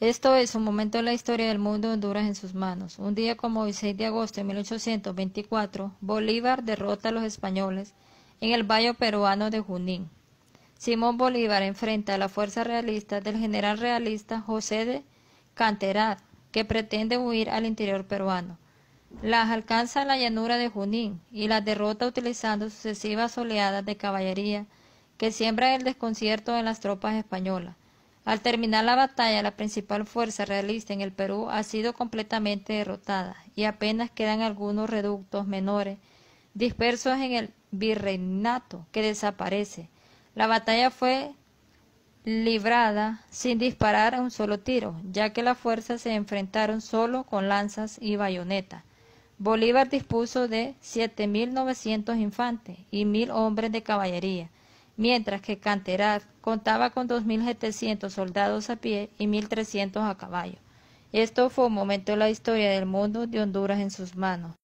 Esto es un momento en la historia del mundo de Honduras en sus manos. Un día como hoy, 6 de agosto de 1824, Bolívar derrota a los españoles en el valle peruano de Junín. Simón Bolívar enfrenta a la fuerza realista del general realista José de Canterat, que pretende huir al interior peruano. Las alcanza en la llanura de Junín y las derrota utilizando sucesivas oleadas de caballería que siembran el desconcierto en las tropas españolas. Al terminar la batalla, la principal fuerza realista en el Perú ha sido completamente derrotada y apenas quedan algunos reductos menores dispersos en el virreinato que desaparece. La batalla fue librada sin disparar un solo tiro, ya que las fuerzas se enfrentaron solo con lanzas y bayonetas. Bolívar dispuso de 7.900 infantes y 1.000 hombres de caballería mientras que Canterat contaba con 2.700 soldados a pie y 1.300 a caballo. Esto fue un momento en la historia del mundo de Honduras en sus manos.